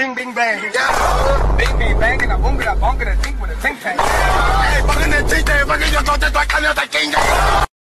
Bing, bing, bang. Yeah. Bing, bing, bang, and a boom, and a bonk, and a dink with a think tank. Hey, fucking the tank. fucking your daughter, I can't